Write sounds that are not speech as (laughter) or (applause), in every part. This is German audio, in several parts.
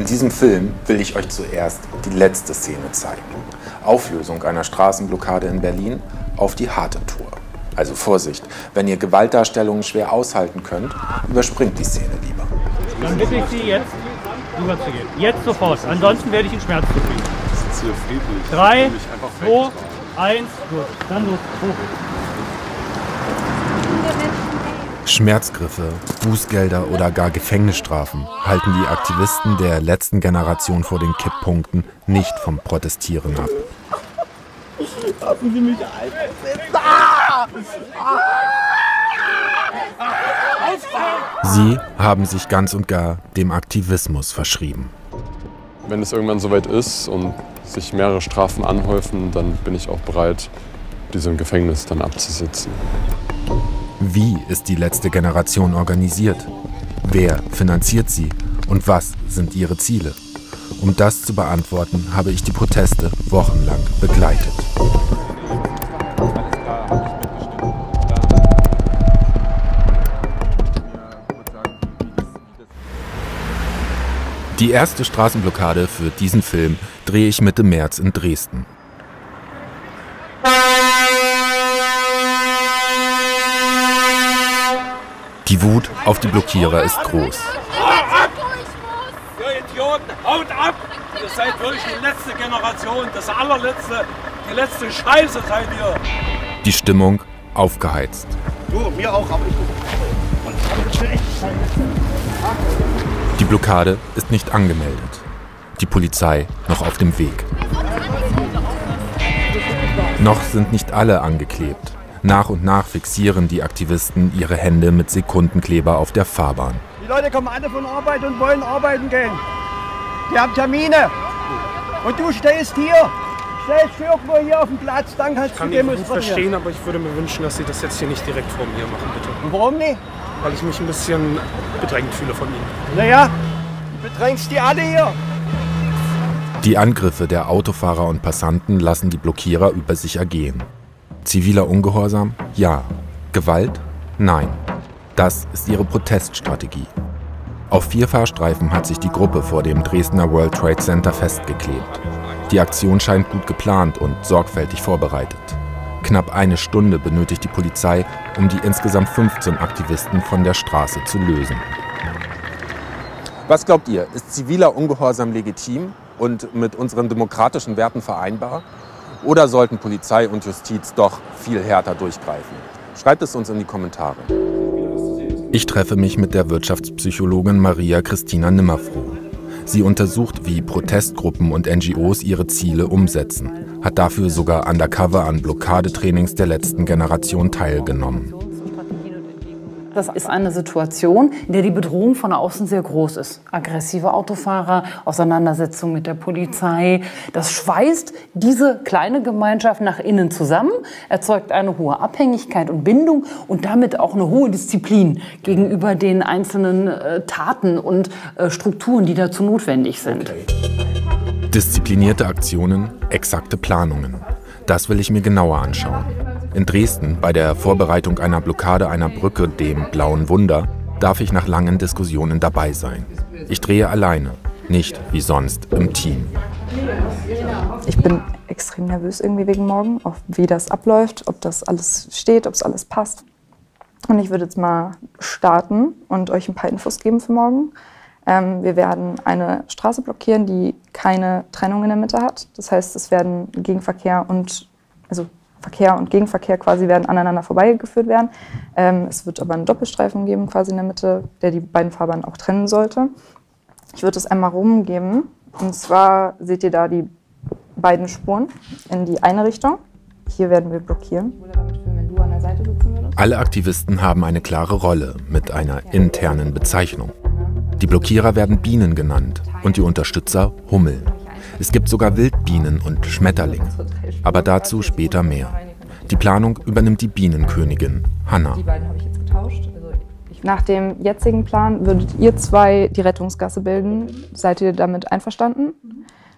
In diesem Film will ich euch zuerst die letzte Szene zeigen. Auflösung einer Straßenblockade in Berlin auf die harte Tour. Also Vorsicht, wenn ihr Gewaltdarstellungen schwer aushalten könnt, überspringt die Szene lieber. Dann bitte ich Sie jetzt rüberzugehen. Jetzt sofort. Ansonsten werde ich in Schmerz kriegen. Das ist hier friedlich. Drei, zwei, eins, gut. Dann los. Hoch. Schmerzgriffe, Bußgelder oder gar Gefängnisstrafen halten die Aktivisten der letzten Generation vor den Kipppunkten nicht vom Protestieren ab. Lassen Sie mich! Sie haben sich ganz und gar dem Aktivismus verschrieben. Wenn es irgendwann soweit ist und sich mehrere Strafen anhäufen, dann bin ich auch bereit, diese im Gefängnis dann abzusitzen. Wie ist die letzte Generation organisiert? Wer finanziert sie? Und was sind ihre Ziele? Um das zu beantworten, habe ich die Proteste wochenlang begleitet. Die erste Straßenblockade für diesen Film drehe ich Mitte März in Dresden. Die Wut auf die Blockierer ist groß. Ihr Idioten, haut ab! Ihr seid wirklich die letzte Generation, das allerletzte, die letzte Scheiße seid ihr! Die Stimmung aufgeheizt. Du, mir auch, aber ich. Die Blockade ist nicht angemeldet. Die Polizei noch auf dem Weg. Noch sind nicht alle angeklebt. Nach und nach fixieren die Aktivisten ihre Hände mit Sekundenkleber auf der Fahrbahn. Die Leute kommen alle von Arbeit und wollen arbeiten gehen. Die haben Termine. Und du stehst hier. Stellst dich irgendwo hier auf dem Platz, dann kannst Ich kann du die Wut demonstrieren. verstehen, aber ich würde mir wünschen, dass Sie das jetzt hier nicht direkt vor mir machen, bitte. Und warum nicht? Weil ich mich ein bisschen bedrängt fühle von Ihnen. Naja, du bedrängst die alle hier. Die Angriffe der Autofahrer und Passanten lassen die Blockierer über sich ergehen. Ziviler Ungehorsam? Ja. Gewalt? Nein. Das ist ihre Proteststrategie. Auf vier Fahrstreifen hat sich die Gruppe vor dem Dresdner World Trade Center festgeklebt. Die Aktion scheint gut geplant und sorgfältig vorbereitet. Knapp eine Stunde benötigt die Polizei, um die insgesamt 15 Aktivisten von der Straße zu lösen. Was glaubt ihr? Ist ziviler Ungehorsam legitim und mit unseren demokratischen Werten vereinbar? Oder sollten Polizei und Justiz doch viel härter durchgreifen? Schreibt es uns in die Kommentare. Ich treffe mich mit der Wirtschaftspsychologin Maria Christina Nimmerfroh. Sie untersucht, wie Protestgruppen und NGOs ihre Ziele umsetzen, hat dafür sogar undercover an Blockadetrainings der letzten Generation teilgenommen. Das ist eine Situation, in der die Bedrohung von außen sehr groß ist. Aggressive Autofahrer, Auseinandersetzung mit der Polizei. Das schweißt diese kleine Gemeinschaft nach innen zusammen, erzeugt eine hohe Abhängigkeit und Bindung und damit auch eine hohe Disziplin gegenüber den einzelnen äh, Taten und äh, Strukturen, die dazu notwendig sind. Disziplinierte Aktionen, exakte Planungen. Das will ich mir genauer anschauen. In Dresden, bei der Vorbereitung einer Blockade einer Brücke, dem Blauen Wunder, darf ich nach langen Diskussionen dabei sein. Ich drehe alleine, nicht wie sonst im Team. Ich bin extrem nervös irgendwie wegen morgen, auch wie das abläuft, ob das alles steht, ob es alles passt. Und ich würde jetzt mal starten und euch ein paar Infos geben für morgen. Ähm, wir werden eine Straße blockieren, die keine Trennung in der Mitte hat. Das heißt, es werden Gegenverkehr und also Verkehr und Gegenverkehr quasi werden aneinander vorbeigeführt werden. Ähm, es wird aber einen Doppelstreifen geben quasi in der Mitte, der die beiden Fahrbahnen auch trennen sollte. Ich würde es einmal rumgeben. Und zwar seht ihr da die beiden Spuren in die eine Richtung. Hier werden wir blockieren. Alle Aktivisten haben eine klare Rolle mit einer internen Bezeichnung. Die Blockierer werden Bienen genannt und die Unterstützer Hummeln. Es gibt sogar Wildbienen und Schmetterlinge. Aber dazu später mehr. Die Planung übernimmt die Bienenkönigin Hanna. Die beiden habe ich jetzt getauscht. Also Nach dem jetzigen Plan würdet ihr zwei die Rettungsgasse bilden. Seid ihr damit einverstanden?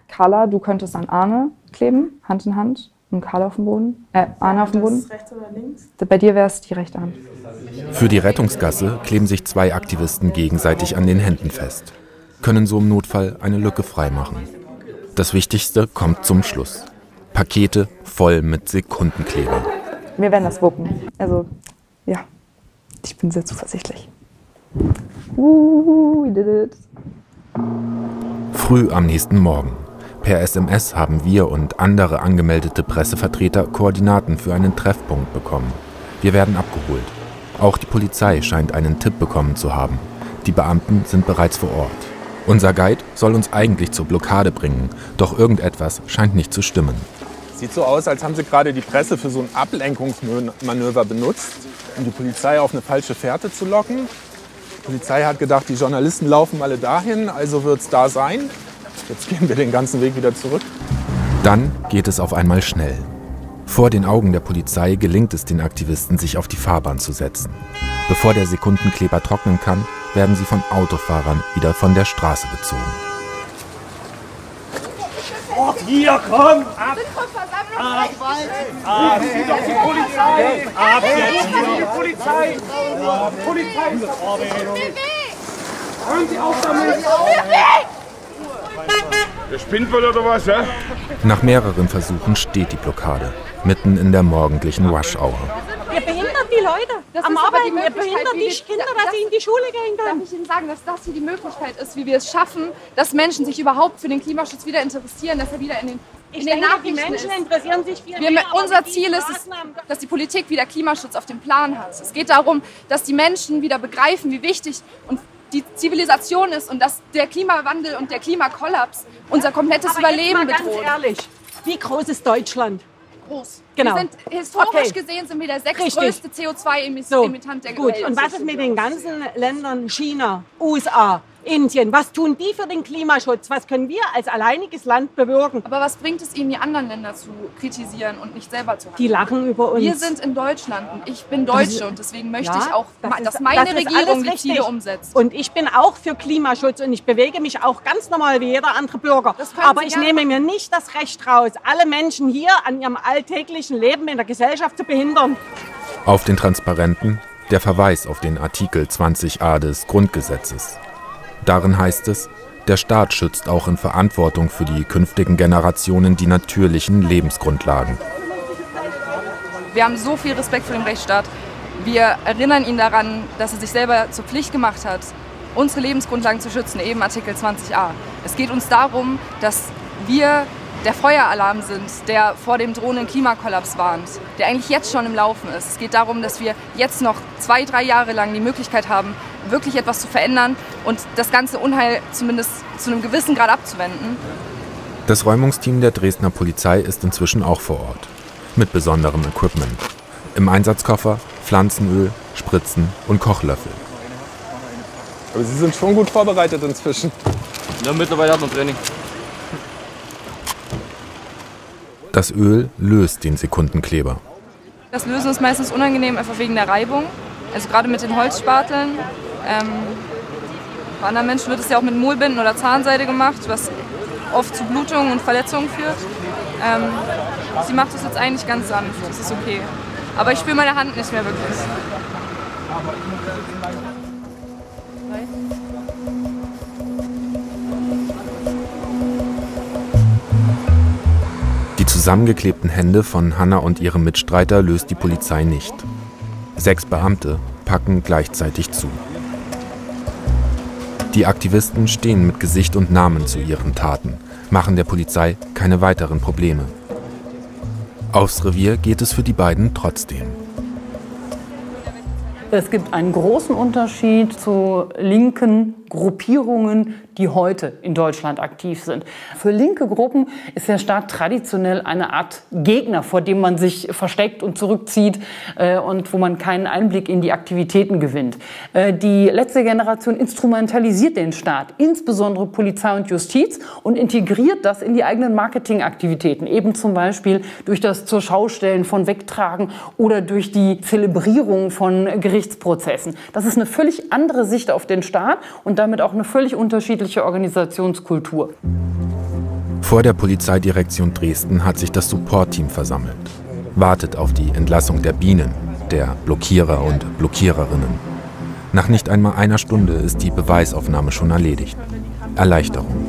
Carla, du könntest an Arne kleben, Hand in Hand. Und Carla auf dem Boden. Äh, Arne auf dem Boden. rechts oder links? Bei dir wäre es die rechte Hand. Für die Rettungsgasse kleben sich zwei Aktivisten gegenseitig an den Händen fest. können so im Notfall eine Lücke freimachen. Das Wichtigste kommt zum Schluss. Pakete voll mit Sekundenkleber. Wir werden das wuppen. Also, ja, ich bin sehr zuversichtlich. Uh, we did it. Früh am nächsten Morgen. Per SMS haben wir und andere angemeldete Pressevertreter Koordinaten für einen Treffpunkt bekommen. Wir werden abgeholt. Auch die Polizei scheint einen Tipp bekommen zu haben. Die Beamten sind bereits vor Ort. Unser Guide soll uns eigentlich zur Blockade bringen, doch irgendetwas scheint nicht zu stimmen. Sieht so aus, als haben sie gerade die Presse für so ein Ablenkungsmanöver benutzt, um die Polizei auf eine falsche Fährte zu locken. Die Polizei hat gedacht, die Journalisten laufen alle dahin, also wird es da sein. Jetzt gehen wir den ganzen Weg wieder zurück. Dann geht es auf einmal schnell. Vor den Augen der Polizei gelingt es den Aktivisten, sich auf die Fahrbahn zu setzen. Bevor der Sekundenkleber trocknen kann, werden sie von Autofahrern wieder von der Straße gezogen. Oh, hier, komm! Ab! Ab! Ab! Sie doch die Polizei! Ab jetzt hier! Die Polizei! Polizei ist Hören Sie auf damit! Der spinnt wohl oder was, ja? Nach mehreren Versuchen steht die Blockade, mitten in der morgendlichen Rush-Hour. Wir behindern die Leute Das am Arbeiten. Wir behindern die Kinder, das- dass sie in die Schule gehen können. Darf ich Ihnen sagen, dass das hier die Möglichkeit ist, wie wir es schaffen, dass Menschen sich überhaupt für den Klimaschutz wieder interessieren, dass er wieder in den, Ich den denke, die Menschen ist. interessieren sich viel Wir, mehr, unser Ziel ist es, dass die Politik wieder Klimaschutz auf dem Plan hat. Es geht darum, dass die Menschen wieder begreifen, wie wichtig und die Zivilisation ist und dass der Klimawandel und der Klimakollaps unser komplettes Aber jetzt Überleben mal ganz bedroht. ehrlich, wie groß ist Deutschland? Groß. Genau. Wir sind historisch Okay. gesehen sind wir der sechstgrößte CO2-Emittant der Gut, Welt. und was ist mit den ganzen Ländern, China, USA, Indien, was tun die für den Klimaschutz? Was können wir als alleiniges Land bewirken? Aber was bringt es Ihnen, die anderen Länder zu kritisieren und nicht selber zu handeln? Die lachen über uns. Wir sind in Deutschland und ich bin Das Deutsche und deswegen möchte Ja, ich auch, das dass ist- meine das Regierung die richtig. Ziele umsetzt. Und ich bin auch für Klimaschutz und ich bewege mich auch ganz normal wie jeder andere Bürger. Aber Sie ich gerne nehme mir nicht das Recht raus, alle Menschen hier an ihrem alltäglichen Leben in der Gesellschaft zu behindern. Auf den Transparenten der Verweis auf den Artikel 20a des Grundgesetzes. Darin heißt es, der Staat schützt auch in Verantwortung für die künftigen Generationen die natürlichen Lebensgrundlagen. Wir haben so viel Respekt vor dem Rechtsstaat. Wir erinnern ihn daran, dass er sich selber zur Pflicht gemacht hat, unsere Lebensgrundlagen zu schützen, eben Artikel 20a. Es geht uns darum, dass wir der Feueralarm sind, der vor dem drohenden Klimakollaps warnt, der eigentlich jetzt schon im Laufen ist. Es geht darum, dass wir jetzt noch zwei, drei Jahre lang die Möglichkeit haben, wirklich etwas zu verändern und das ganze Unheil zumindest zu einem gewissen Grad abzuwenden. Das Räumungsteam der Dresdner Polizei ist inzwischen auch vor Ort. Mit besonderem Equipment. Im Einsatzkoffer Pflanzenöl, Spritzen und Kochlöffel. Aber Sie sind schon gut vorbereitet inzwischen. Ja, mittlerweile hat man Training. Das Öl löst den Sekundenkleber. Das Lösen ist meistens unangenehm, einfach wegen der Reibung. Also gerade mit den Holzspateln. Ähm, bei anderen Menschen wird es ja auch mit Mullbinden oder Zahnseide gemacht, was oft zu Blutungen und Verletzungen führt. Ähm, sie macht das jetzt eigentlich ganz sanft, das ist okay. Aber ich spüre meine Hand nicht mehr wirklich. Die zusammengeklebten Hände von Hanna und ihrem Mitstreiter löst die Polizei nicht. Sechs Beamte packen gleichzeitig zu. Die Aktivisten stehen mit Gesicht und Namen zu ihren Taten, machen der Polizei keine weiteren Probleme. Aufs Revier geht es für die beiden trotzdem. Es gibt einen großen Unterschied zu linken Gruppierungen, die heute in Deutschland aktiv sind. Für linke Gruppen ist der Staat traditionell eine Art Gegner, vor dem man sich versteckt und zurückzieht äh, und wo man keinen Einblick in die Aktivitäten gewinnt. Äh, die letzte Generation instrumentalisiert den Staat, insbesondere Polizei und Justiz, und integriert das in die eigenen Marketingaktivitäten, eben zum Beispiel durch das zur Schaustellen von Wegtragen oder durch die Zelebrierung von Gerichtsprozessen. Das ist eine völlig andere Sicht auf den Staat und damit auch eine völlig unterschiedliche Organisationskultur. Vor der Polizeidirektion Dresden hat sich das Support-Team versammelt. Wartet auf die Entlassung der Bienen, der Blockierer und Blockiererinnen. Nach nicht einmal einer Stunde ist die Beweisaufnahme schon erledigt. Erleichterung.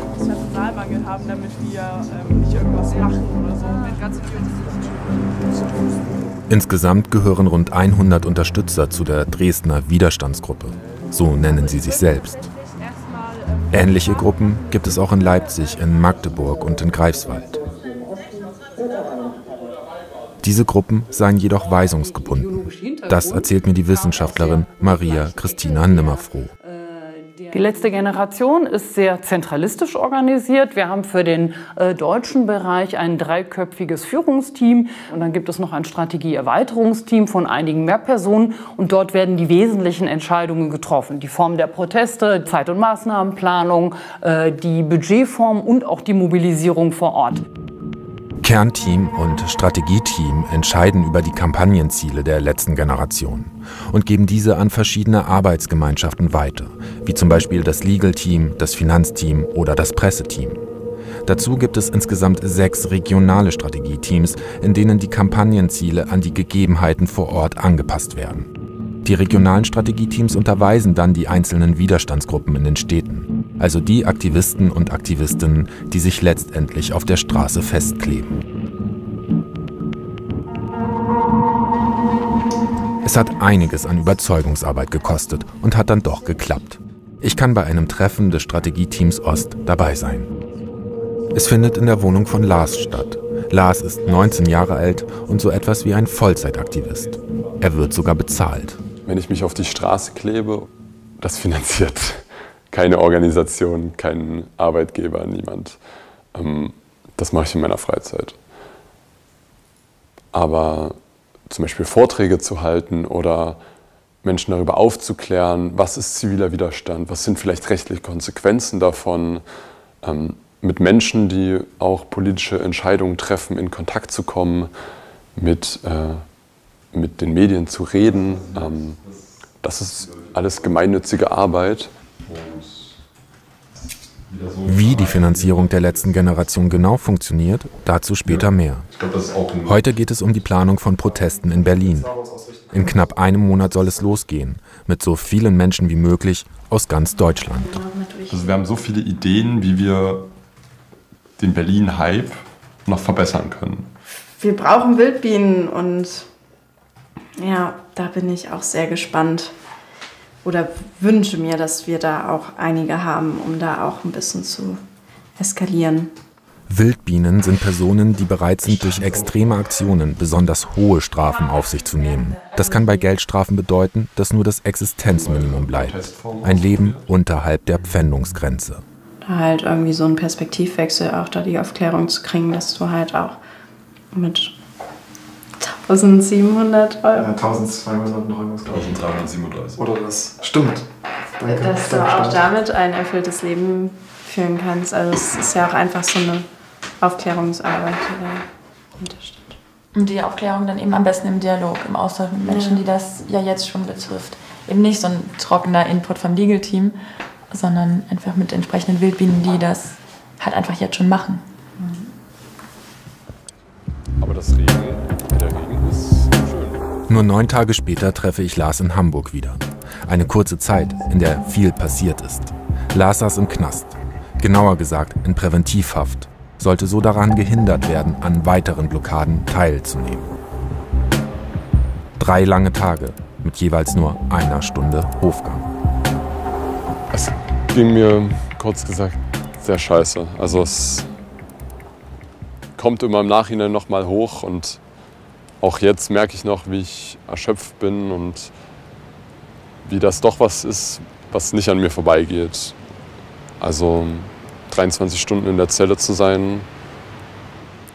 Insgesamt gehören rund 100 Unterstützer zu der Dresdner Widerstandsgruppe. So nennen sie sich selbst. Ähnliche Gruppen gibt es auch in Leipzig, in Magdeburg und in Greifswald. Diese Gruppen seien jedoch weisungsgebunden. Das erzählt mir die Wissenschaftlerin Maria Christina Nimmerfroh. Die letzte Generation ist sehr zentralistisch organisiert. Wir haben für den äh, deutschen Bereich ein dreiköpfiges Führungsteam und dann gibt es noch ein Strategieerweiterungsteam von einigen mehr Personen und dort werden die wesentlichen Entscheidungen getroffen. Die Form der Proteste, Zeit- und Maßnahmenplanung, äh, die Budgetform und auch die Mobilisierung vor Ort. Kernteam und Strategieteam entscheiden über die Kampagnenziele der letzten Generation und geben diese an verschiedene Arbeitsgemeinschaften weiter, wie zum Beispiel das Legal Team, das Finanzteam oder das Presseteam. Dazu gibt es insgesamt sechs regionale Strategieteams, in denen die Kampagnenziele an die Gegebenheiten vor Ort angepasst werden. Die regionalen Strategieteams unterweisen dann die einzelnen Widerstandsgruppen in den Städten, also die Aktivisten und Aktivistinnen, die sich letztendlich auf der Straße festkleben. Es hat einiges an Überzeugungsarbeit gekostet und hat dann doch geklappt. Ich kann bei einem Treffen des Strategieteams Ost dabei sein. Es findet in der Wohnung von Lars statt. Lars ist 19 Jahre alt und so etwas wie ein Vollzeitaktivist. Er wird sogar bezahlt wenn ich mich auf die Straße klebe, das finanziert keine Organisation, kein Arbeitgeber, niemand. Ähm, das mache ich in meiner Freizeit. Aber zum Beispiel Vorträge zu halten oder Menschen darüber aufzuklären, was ist ziviler Widerstand, was sind vielleicht rechtliche Konsequenzen davon, ähm, mit Menschen, die auch politische Entscheidungen treffen, in Kontakt zu kommen, mit äh, mit den Medien zu reden. Ähm, das ist alles gemeinnützige Arbeit. Wie die Finanzierung der letzten Generation genau funktioniert, dazu später mehr. Heute geht es um die Planung von Protesten in Berlin. In knapp einem Monat soll es losgehen, mit so vielen Menschen wie möglich aus ganz Deutschland. Also wir haben so viele Ideen, wie wir den Berlin-Hype noch verbessern können. Wir brauchen Wildbienen und ja, da bin ich auch sehr gespannt oder wünsche mir, dass wir da auch einige haben, um da auch ein bisschen zu eskalieren. Wildbienen sind Personen, die bereit sind, durch extreme Aktionen besonders hohe Strafen auf sich zu nehmen. Das kann bei Geldstrafen bedeuten, dass nur das Existenzminimum bleibt. Ein Leben unterhalb der Pfändungsgrenze. Da halt irgendwie so einen Perspektivwechsel, auch da die Aufklärung zu kriegen, dass du halt auch mit 1700 Euro. Ja, 1200 noch irgendwas, glaube ich. 1337. Oder das stimmt. Danke. Dass du auch damit ein erfülltes Leben führen kannst. Also es ist ja auch einfach so eine Aufklärungsarbeit, die dahinter steht. Und die Aufklärung dann eben am besten im Dialog, im Austausch mit Menschen, ja. die das ja jetzt schon betrifft. Eben nicht so ein trockener Input vom Legal-Team, sondern einfach mit entsprechenden Wildbienen, die das halt einfach jetzt schon machen. Aber das Regen, der Regen ist schön. Nur neun Tage später treffe ich Lars in Hamburg wieder. Eine kurze Zeit, in der viel passiert ist. Lars saß im Knast. Genauer gesagt in Präventivhaft. Sollte so daran gehindert werden, an weiteren Blockaden teilzunehmen. Drei lange Tage mit jeweils nur einer Stunde Hofgang. Es ging mir kurz gesagt sehr scheiße. Also es kommt immer im Nachhinein noch mal hoch und auch jetzt merke ich noch, wie ich erschöpft bin und wie das doch was ist, was nicht an mir vorbeigeht. Also 23 Stunden in der Zelle zu sein,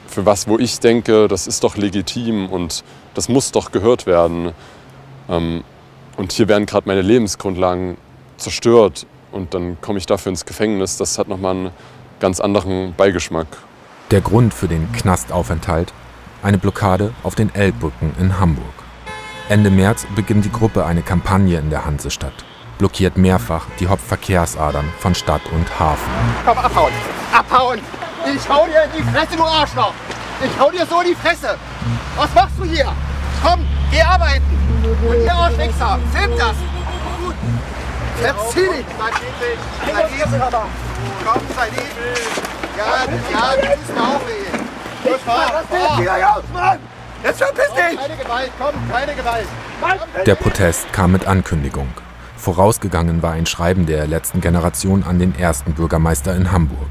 für was, wo ich denke, das ist doch legitim und das muss doch gehört werden. Ähm, und hier werden gerade meine Lebensgrundlagen zerstört und dann komme ich dafür ins Gefängnis. Das hat nochmal einen ganz anderen Beigeschmack. Der Grund für den Knastaufenthalt? Eine Blockade auf den Elbbrücken in Hamburg. Ende März beginnt die Gruppe eine Kampagne in der Hansestadt, blockiert mehrfach die Hauptverkehrsadern von Stadt und Hafen. Komm, abhauen! Abhauen! Ich hau dir in die Fresse, du Arschloch! Ich hau dir so in die Fresse! Was machst du hier? Komm, geh arbeiten! Und ihr Arschwichser, filmt das! Jetzt zieh dich! Sei lieb! Komm, sei lieb! Ja, ja, du tust mir auch weh! Lass den Finger raus, Mann! Jetzt verpiss dich! Keine Gewalt, komm, keine Gewalt! Der Protest kam mit Ankündigung. Vorausgegangen war ein Schreiben der letzten Generation an den ersten Bürgermeister in Hamburg.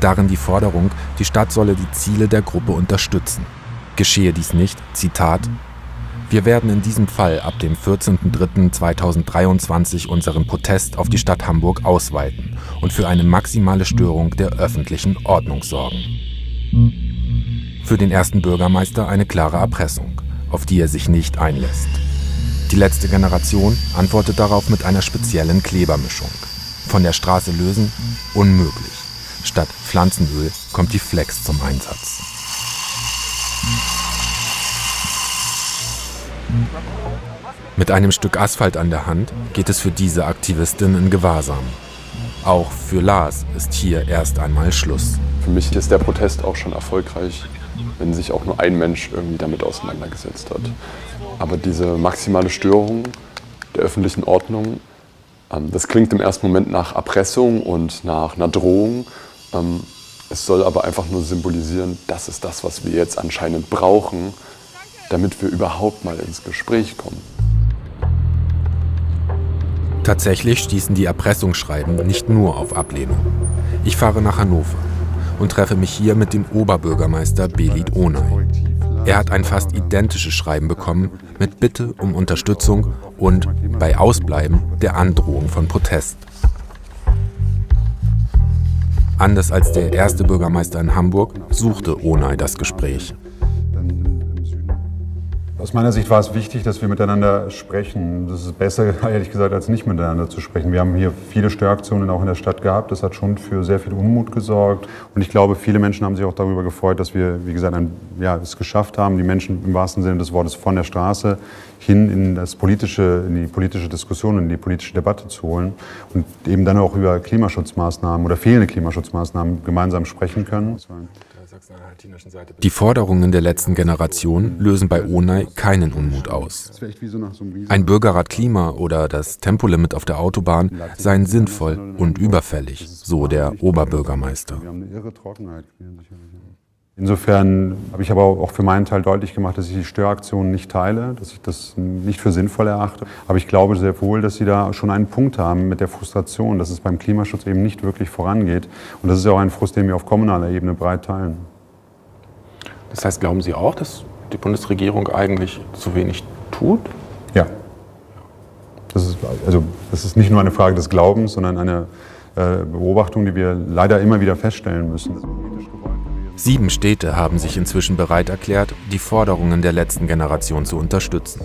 Darin die Forderung, die Stadt solle die Ziele der Gruppe unterstützen. Geschehe dies nicht, Zitat, wir werden in diesem Fall ab dem 14.03.2023 unseren Protest auf die Stadt Hamburg ausweiten und für eine maximale Störung der öffentlichen Ordnung sorgen. Für den ersten Bürgermeister eine klare Erpressung, auf die er sich nicht einlässt. Die letzte Generation antwortet darauf mit einer speziellen Klebermischung. Von der Straße lösen? Unmöglich. Statt Pflanzenöl kommt die Flex zum Einsatz. Mit einem Stück Asphalt an der Hand geht es für diese Aktivistin in Gewahrsam. Auch für Lars ist hier erst einmal Schluss. Für mich ist der Protest auch schon erfolgreich, wenn sich auch nur ein Mensch irgendwie damit auseinandergesetzt hat. Aber diese maximale Störung der öffentlichen Ordnung, ähm, das klingt im ersten Moment nach Erpressung und nach einer Drohung. Ähm, es soll aber einfach nur symbolisieren, das ist das, was wir jetzt anscheinend brauchen, damit wir überhaupt mal ins Gespräch kommen. Tatsächlich stießen die Erpressungsschreiben nicht nur auf Ablehnung. Ich fahre nach Hannover und treffe mich hier mit dem Oberbürgermeister Belit Onay. Er hat ein fast identisches Schreiben bekommen mit Bitte um Unterstützung und bei Ausbleiben der Androhung von Protest. Anders als der erste Bürgermeister in Hamburg suchte Onay das Gespräch. Aus meiner Sicht war es wichtig, dass wir miteinander sprechen. Das ist besser, (laughs) ehrlich gesagt, als nicht miteinander zu sprechen. Wir haben hier viele Störaktionen auch in der Stadt gehabt. Das hat schon für sehr viel Unmut gesorgt. Und ich glaube, viele Menschen haben sich auch darüber gefreut, dass wir, wie gesagt, ein, ja, es geschafft haben, die Menschen im wahrsten Sinne des Wortes von der Straße hin in, das politische, in die politische Diskussion, in die politische Debatte zu holen und eben dann auch über Klimaschutzmaßnahmen oder fehlende Klimaschutzmaßnahmen gemeinsam sprechen können. Die Forderungen der letzten Generation lösen bei Onay keinen Unmut aus. Ein Bürgerrat Klima oder das Tempolimit auf der Autobahn seien sinnvoll und überfällig, so der Oberbürgermeister. Insofern habe ich aber auch für meinen Teil deutlich gemacht, dass ich die Störaktionen nicht teile, dass ich das nicht für sinnvoll erachte. Aber ich glaube sehr wohl, dass Sie da schon einen Punkt haben mit der Frustration, dass es beim Klimaschutz eben nicht wirklich vorangeht. Und das ist ja auch ein Frust, den wir auf kommunaler Ebene breit teilen. Das heißt, glauben Sie auch, dass die Bundesregierung eigentlich zu wenig tut? Ja. Das ist, also, das ist nicht nur eine Frage des Glaubens, sondern eine äh, Beobachtung, die wir leider immer wieder feststellen müssen. Sieben Städte haben sich inzwischen bereit erklärt, die Forderungen der letzten Generation zu unterstützen.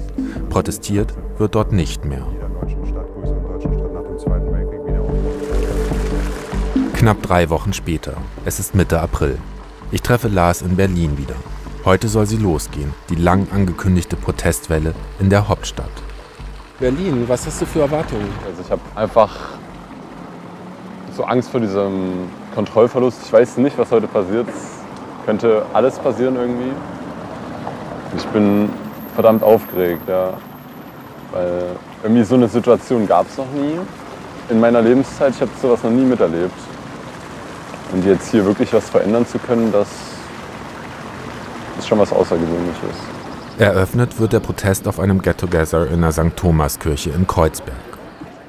Protestiert wird dort nicht mehr. Knapp drei Wochen später. Es ist Mitte April. Ich treffe Lars in Berlin wieder. Heute soll sie losgehen, die lang angekündigte Protestwelle in der Hauptstadt. Berlin, was hast du für Erwartungen? Also ich habe einfach so Angst vor diesem Kontrollverlust. Ich weiß nicht, was heute passiert könnte alles passieren irgendwie. Ich bin verdammt aufgeregt, ja. Weil irgendwie so eine Situation gab es noch nie in meiner Lebenszeit. Ich habe sowas noch nie miterlebt. Und jetzt hier wirklich was verändern zu können, das ist schon was Außergewöhnliches. Eröffnet wird der Protest auf einem Get-Together in der St. Thomas-Kirche in Kreuzberg.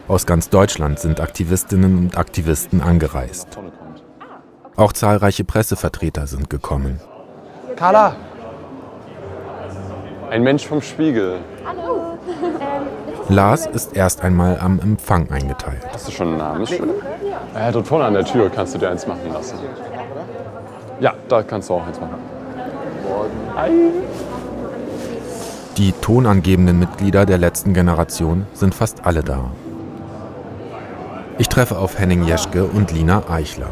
Aus ganz Deutschland sind Aktivistinnen und Aktivisten angereist. Auch zahlreiche Pressevertreter sind gekommen. Carla! Ein Mensch vom Spiegel. Hallo. Lars ist erst einmal am Empfang eingeteilt. Hast du schon einen Namensschild? Äh, dort vorne an der Tür kannst du dir eins machen lassen. Ja, da kannst du auch eins machen. Die tonangebenden Mitglieder der letzten Generation sind fast alle da. Ich treffe auf Henning Jeschke und Lina Eichler.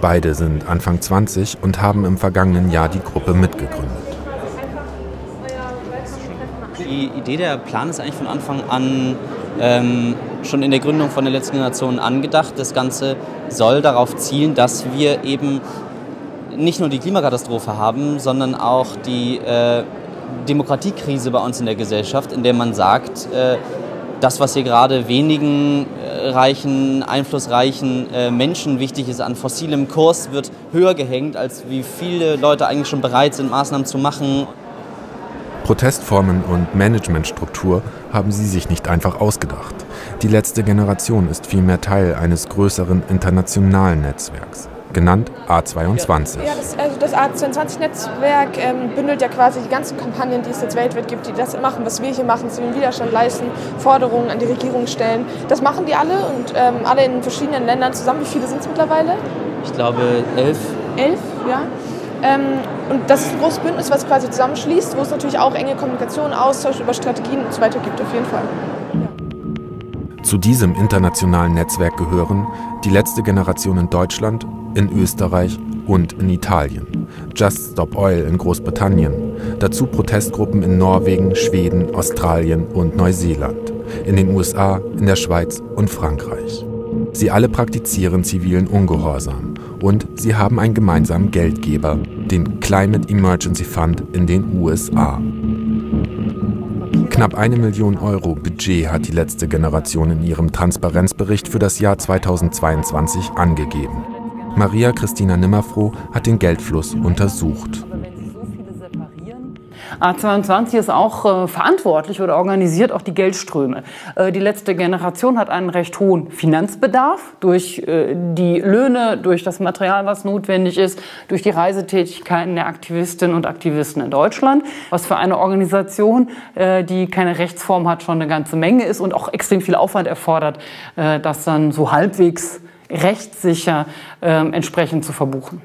Beide sind Anfang 20 und haben im vergangenen Jahr die Gruppe mitgegründet. Die Idee, der Plan ist eigentlich von Anfang an ähm, schon in der Gründung von der letzten Generation angedacht. Das Ganze soll darauf zielen, dass wir eben nicht nur die Klimakatastrophe haben, sondern auch die äh, Demokratiekrise bei uns in der Gesellschaft, in der man sagt, äh, das, was hier gerade wenigen äh, reichen, einflussreichen äh, Menschen wichtig ist, an fossilem Kurs wird höher gehängt, als wie viele Leute eigentlich schon bereit sind, Maßnahmen zu machen. Protestformen und Managementstruktur haben sie sich nicht einfach ausgedacht. Die letzte Generation ist vielmehr Teil eines größeren internationalen Netzwerks, genannt A22. Ja, das, also das A22-Netzwerk ähm, bündelt ja quasi die ganzen Kampagnen, die es jetzt weltweit gibt, die das machen, was wir hier machen, zivilen Widerstand leisten, Forderungen an die Regierung stellen. Das machen die alle und ähm, alle in verschiedenen Ländern zusammen. Wie viele sind es mittlerweile? Ich glaube elf. Elf, ja. Ähm, und das ist ein großes Bündnis, was quasi zusammenschließt, wo es natürlich auch enge Kommunikation, Austausch über Strategien und so weiter gibt, auf jeden Fall. Zu diesem internationalen Netzwerk gehören die letzte Generation in Deutschland, in Österreich und in Italien, Just Stop Oil in Großbritannien, dazu Protestgruppen in Norwegen, Schweden, Australien und Neuseeland, in den USA, in der Schweiz und Frankreich. Sie alle praktizieren zivilen Ungehorsam. Und sie haben einen gemeinsamen Geldgeber, den Climate Emergency Fund in den USA. Knapp eine Million Euro Budget hat die letzte Generation in ihrem Transparenzbericht für das Jahr 2022 angegeben. Maria Christina Nimmerfroh hat den Geldfluss untersucht. A22 ist auch äh, verantwortlich oder organisiert auch die Geldströme. Äh, die letzte Generation hat einen recht hohen Finanzbedarf durch äh, die Löhne, durch das Material, was notwendig ist, durch die Reisetätigkeiten der Aktivistinnen und Aktivisten in Deutschland, was für eine Organisation, äh, die keine Rechtsform hat, schon eine ganze Menge ist und auch extrem viel Aufwand erfordert, äh, das dann so halbwegs rechtssicher ähm, entsprechend zu verbuchen.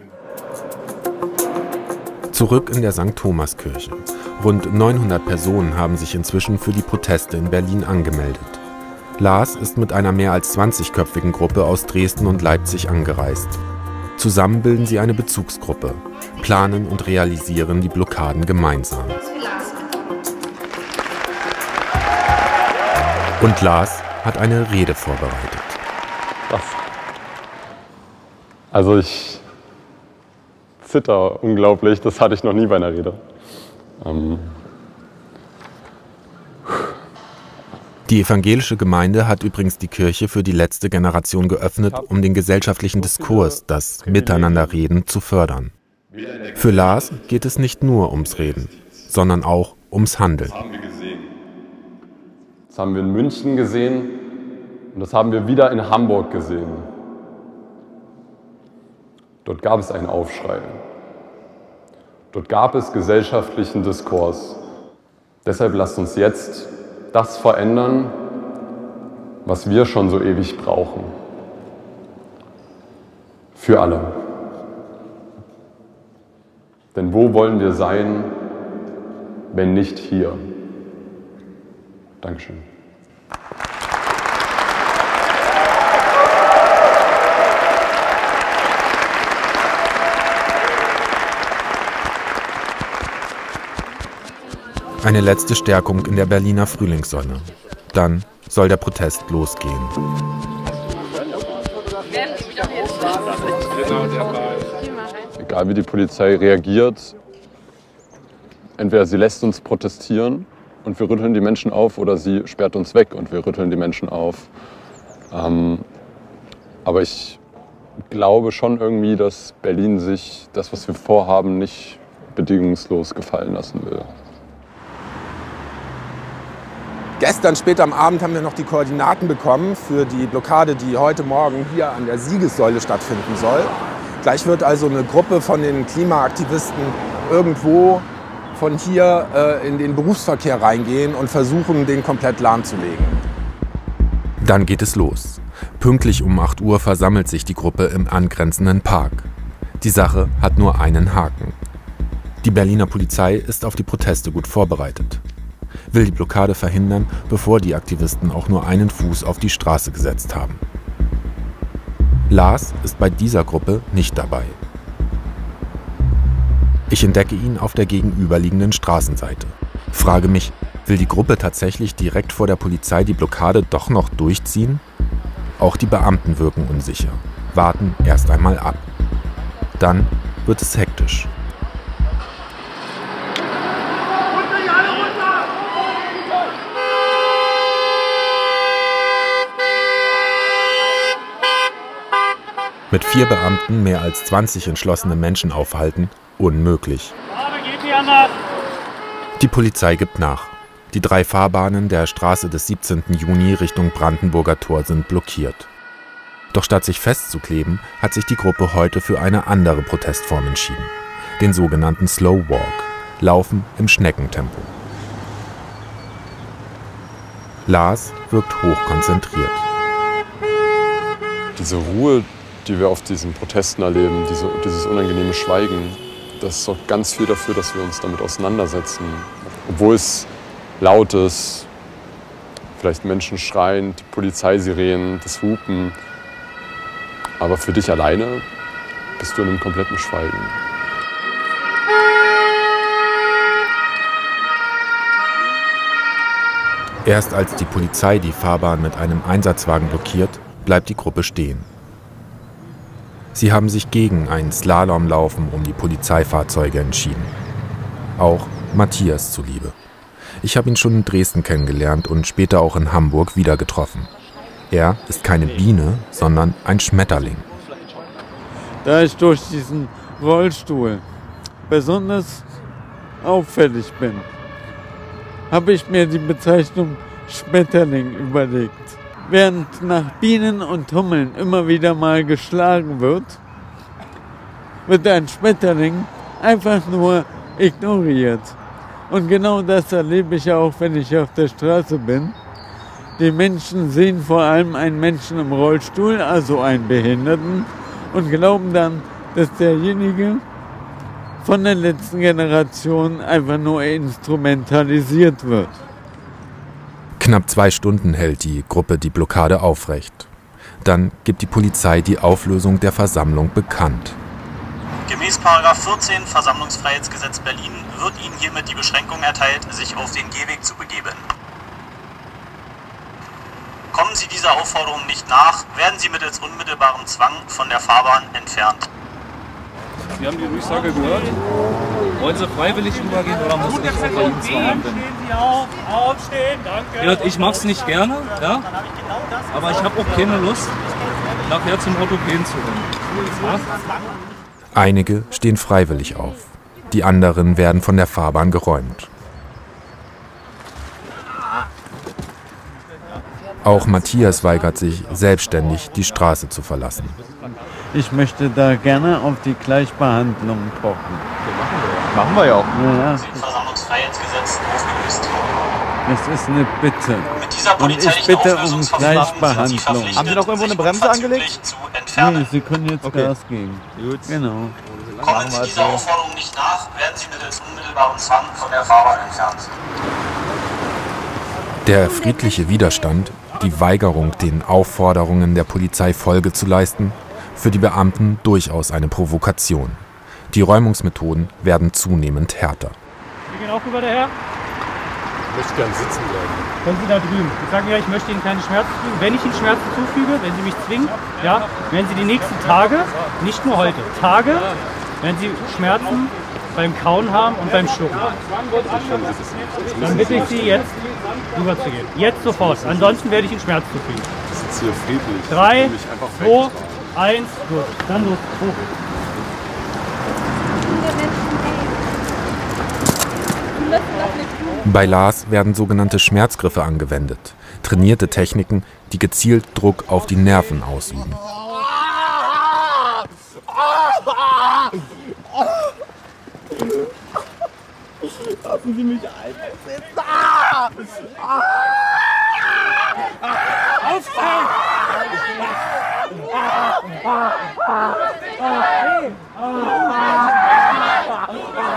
Zurück in der St. Thomaskirche. Rund 900 Personen haben sich inzwischen für die Proteste in Berlin angemeldet. Lars ist mit einer mehr als 20-köpfigen Gruppe aus Dresden und Leipzig angereist. Zusammen bilden sie eine Bezugsgruppe, planen und realisieren die Blockaden gemeinsam. Und Lars hat eine Rede vorbereitet. Also ich zitter unglaublich, das hatte ich noch nie bei einer Rede. Ähm Die evangelische Gemeinde hat übrigens die Kirche für die letzte Generation geöffnet, um den gesellschaftlichen Diskurs, das Miteinanderreden, zu fördern. Für Lars geht es nicht nur ums Reden, sondern auch ums Handeln. Das haben wir gesehen. Das haben wir in München gesehen und das haben wir wieder in Hamburg gesehen. Dort gab es einen Aufschrei. Dort gab es gesellschaftlichen Diskurs. Deshalb lasst uns jetzt das verändern, was wir schon so ewig brauchen. Für alle. Denn wo wollen wir sein, wenn nicht hier? Dankeschön. Eine letzte Stärkung in der Berliner Frühlingssonne. Dann soll der Protest losgehen. Egal wie die Polizei reagiert, entweder sie lässt uns protestieren und wir rütteln die Menschen auf oder sie sperrt uns weg und wir rütteln die Menschen auf. Ähm, aber ich glaube schon irgendwie, dass Berlin sich das, was wir vorhaben, nicht bedingungslos gefallen lassen will. Gestern spät am Abend haben wir noch die Koordinaten bekommen für die Blockade, die heute Morgen hier an der Siegessäule stattfinden soll. Gleich wird also eine Gruppe von den Klimaaktivisten irgendwo von hier äh, in den Berufsverkehr reingehen und versuchen, den komplett lahmzulegen. Dann geht es los. Pünktlich um 8 Uhr versammelt sich die Gruppe im angrenzenden Park. Die Sache hat nur einen Haken. Die Berliner Polizei ist auf die Proteste gut vorbereitet will die Blockade verhindern, bevor die Aktivisten auch nur einen Fuß auf die Straße gesetzt haben. Lars ist bei dieser Gruppe nicht dabei. Ich entdecke ihn auf der gegenüberliegenden Straßenseite. Frage mich, will die Gruppe tatsächlich direkt vor der Polizei die Blockade doch noch durchziehen? Auch die Beamten wirken unsicher, warten erst einmal ab. Dann wird es hektisch. Mit vier Beamten mehr als 20 entschlossene Menschen aufhalten, unmöglich. Die Polizei gibt nach. Die drei Fahrbahnen der Straße des 17. Juni Richtung Brandenburger Tor sind blockiert. Doch statt sich festzukleben, hat sich die Gruppe heute für eine andere Protestform entschieden. Den sogenannten Slow Walk. Laufen im Schneckentempo. Lars wirkt hochkonzentriert. Diese Ruhe, die wir auf diesen Protesten erleben, diese, dieses unangenehme Schweigen, das sorgt ganz viel dafür, dass wir uns damit auseinandersetzen. Obwohl es laut ist, vielleicht Menschen schreien, die Polizeisirenen, das Hupen. Aber für dich alleine bist du in einem kompletten Schweigen. Erst als die Polizei die Fahrbahn mit einem Einsatzwagen blockiert, bleibt die Gruppe stehen. Sie haben sich gegen ein Slalomlaufen um die Polizeifahrzeuge entschieden. Auch Matthias zuliebe. Ich habe ihn schon in Dresden kennengelernt und später auch in Hamburg wieder getroffen. Er ist keine Biene, sondern ein Schmetterling. Da ich durch diesen Rollstuhl besonders auffällig bin, habe ich mir die Bezeichnung Schmetterling überlegt. Während nach Bienen und Hummeln immer wieder mal geschlagen wird, wird ein Schmetterling einfach nur ignoriert. Und genau das erlebe ich auch, wenn ich auf der Straße bin. Die Menschen sehen vor allem einen Menschen im Rollstuhl, also einen Behinderten, und glauben dann, dass derjenige von der letzten Generation einfach nur instrumentalisiert wird. Knapp zwei Stunden hält die Gruppe die Blockade aufrecht. Dann gibt die Polizei die Auflösung der Versammlung bekannt. Gemäß 14 Versammlungsfreiheitsgesetz Berlin wird Ihnen hiermit die Beschränkung erteilt, sich auf den Gehweg zu begeben. Kommen Sie dieser Aufforderung nicht nach, werden Sie mittels unmittelbarem Zwang von der Fahrbahn entfernt. Sie haben die Durchsage gehört. Wollen Sie freiwillig übergehen oder muss ich bei Ihnen? Sie auf, aufstehen, danke. Ich mache es nicht gerne, ja? aber ich habe auch keine Lust, nachher zum Orthopäden zu rennen. Einige stehen freiwillig auf. Die anderen werden von der Fahrbahn geräumt. Auch Matthias weigert sich, selbstständig die Straße zu verlassen. Ich möchte da gerne auf die Gleichbehandlung pochen. Machen wir ja auch. Ja, ja. Versammlungsfreiheitsgesetz aufgelöst. Ist eine Bitte. Mit dieser Und ich polizeilichen bitte um Gleichbehandlung. Haben Sie noch irgendwo eine Bremse angelegt? Nee, Sie können jetzt Okay. Gas geben. Gut. Genau. Kommen Sie dieser Aufforderung nicht nach, werden Sie mittels unmittelbarem Zwang von der Fahrbahn entfernt. Der friedliche Widerstand, die Weigerung, den Aufforderungen der Polizei Folge zu leisten, für die Beamten durchaus eine Provokation. Die Räumungsmethoden werden zunehmend härter. Wir gehen auch rüber daher. Ich möchte gerne sitzen bleiben. Können Sie da drüben. Sie sagen ja, ich möchte Ihnen keine Schmerzen zufügen. Wenn ich Ihnen Schmerzen zufüge, wenn Sie mich zwingen, ja, werden Sie die nächsten Tage, nicht nur heute, Tage, werden Sie Schmerzen beim Kauen haben und beim Schlucken. Dann bitte ich Sie jetzt rüberzugehen. Jetzt sofort. Ansonsten werde ich Ihnen Schmerzen zufügen. Ich sitze hier friedlich. Drei, zwei, eins, los. Dann los. Hoch. Bei Lars werden sogenannte Schmerzgriffe angewendet, trainierte Techniken, die gezielt Druck auf die Nerven ausüben. Lassen Sie mich! Aufstehen!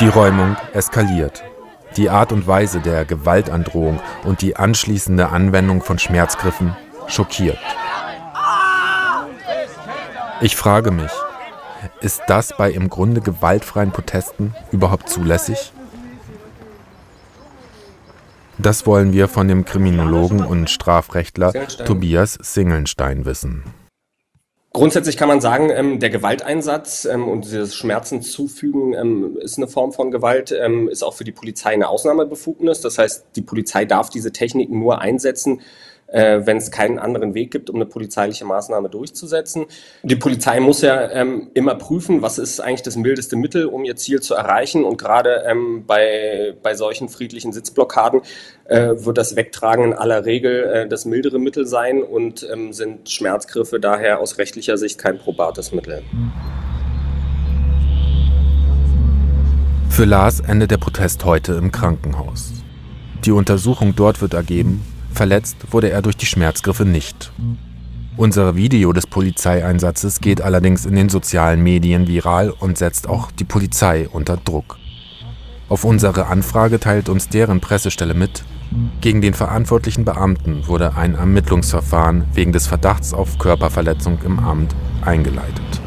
Die Räumung eskaliert. Die Art und Weise der Gewaltandrohung und die anschließende Anwendung von Schmerzgriffen schockiert. Ich frage mich, ist das bei im Grunde gewaltfreien Protesten überhaupt zulässig? Das wollen wir von dem Kriminologen und Strafrechtler Tobias Singelnstein wissen. Grundsätzlich kann man sagen, ähm, der Gewalteinsatz ähm, und dieses Schmerzen zufügen ähm, ist eine Form von Gewalt, ähm, ist auch für die Polizei eine Ausnahmebefugnis. Das heißt, die Polizei darf diese Techniken nur einsetzen, äh, wenn es keinen anderen Weg gibt, um eine polizeiliche Maßnahme durchzusetzen. Die Polizei muss ja ähm, immer prüfen, was ist eigentlich das mildeste Mittel, um ihr Ziel zu erreichen. Und gerade ähm, bei, bei solchen friedlichen Sitzblockaden äh, wird das Wegtragen in aller Regel äh, das mildere Mittel sein und ähm, sind Schmerzgriffe daher aus rechtlicher Sicht kein probates Mittel. Für Lars endet der Protest heute im Krankenhaus. Die Untersuchung dort wird ergeben, verletzt wurde er durch die Schmerzgriffe nicht. Unser Video des Polizeieinsatzes geht allerdings in den sozialen Medien viral und setzt auch die Polizei unter Druck. Auf unsere Anfrage teilt uns deren Pressestelle mit, gegen den verantwortlichen Beamten wurde ein Ermittlungsverfahren wegen des Verdachts auf Körperverletzung im Amt eingeleitet.